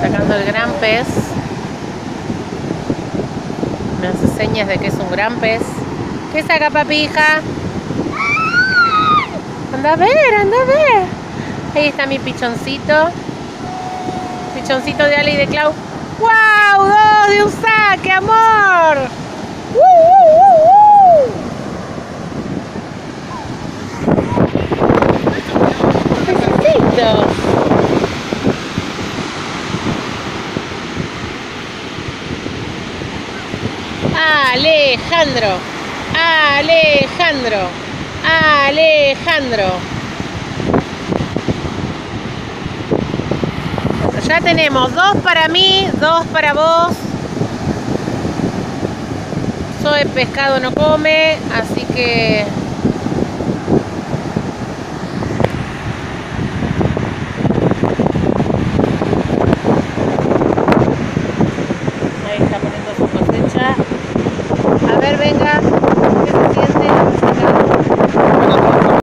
Sacando el gran pez. Me hace señas de que es un gran pez. ¿Qué saca papija? Anda a ver, anda a ver. Ahí está mi pichoncito. Pichoncito de Ali y de Clau. ¡Wow! Alejandro. Alejandro. Alejandro. Ya tenemos dos para mí, dos para vos. Soy pescado no come, así que venga.